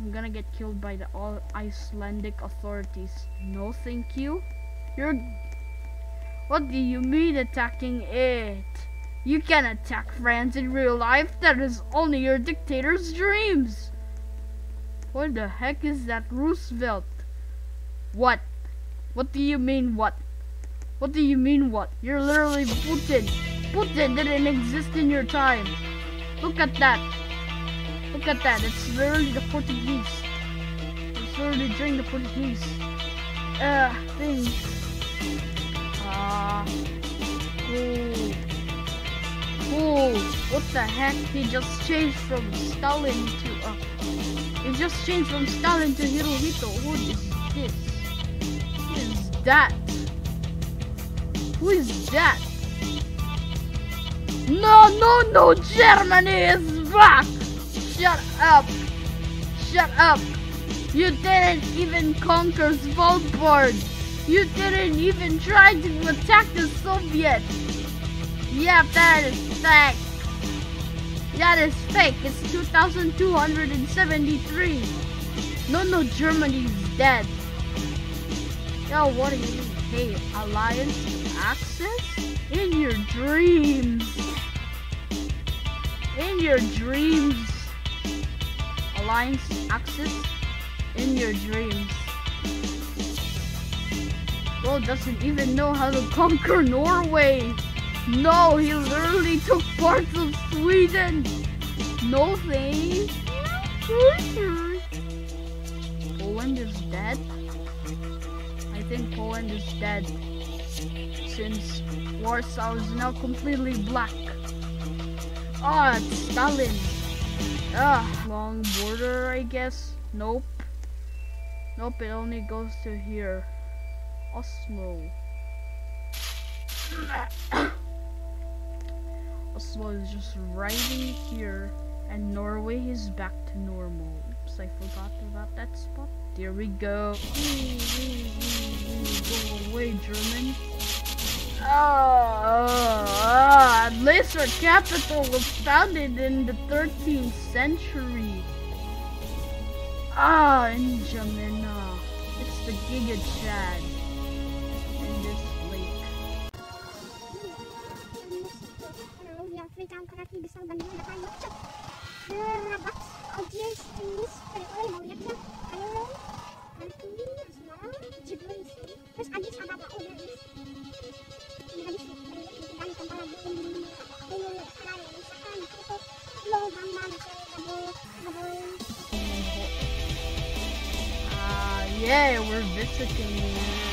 I'm gonna get killed by the all Icelandic authorities. No thank you. You're What do you mean attacking it? You can't attack France in real life. That is only your dictator's dreams. What the heck is that Roosevelt? What? What do you mean what? What do you mean what? You're literally Putin. Putin didn't exist in your time. Look at that. Look at that. It's literally the Portuguese. It's literally during the Portuguese. Uh, thing. Ah. Uh, Oh, what the heck? He just changed from Stalin to, uh, he just changed from Stalin to Hirohito. What is this? Who is that? Who is that? No, no, no, Germany is back! Shut up! Shut up! You didn't even conquer Svalbard! You didn't even try to attack the Soviets! Yeah, that is fake. That is fake. It's 2,273. No, no, Germany is dead. Yo, what are you? Hey, Alliance Axis? In your dreams. In your dreams. Axis? In your dreams. Bro doesn't even know how to conquer Norway. No, he literally took parts of Sweden. No thanks. Poland is dead. I think Poland is dead. Since Warsaw is now completely black. Ah, Stalin. Ah, long border, I guess. Nope. Nope, it only goes to here. Oslo. Oslo is just right here, and Norway is back to normal. Oops, I forgot about that spot. There we go. Go away, German. Ah, our capital was founded in the 13th century. Ah, N'Djamena. It's the Giga Chad. audiens English mau yeah, we're visiting